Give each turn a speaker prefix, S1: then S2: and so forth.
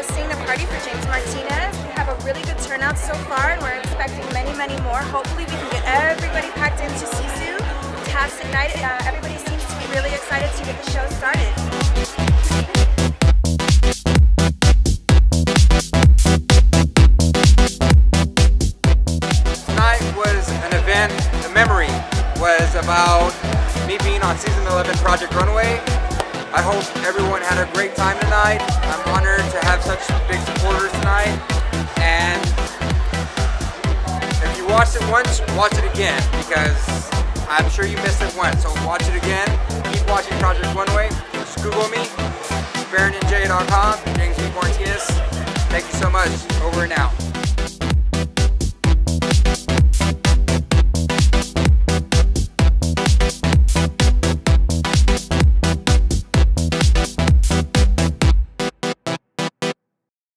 S1: hosting the party for James Martinez. We have a really good turnout so far and we're expecting many, many more. Hopefully we can get everybody packed into Sisu. Fantastic night. Uh, everybody seems to be really excited to get the show started.
S2: Tonight was an event, the memory was about me being on season 11 Project Runway. I hope everyone had a great time tonight. I'm honored to have such big supporters tonight. And if you watched it once, watch it again because I'm sure you missed it once. So watch it again. Keep watching Project Runway. Just Google me, BarronandJ.com, James B. Martinez. Thank you so much. Over and out.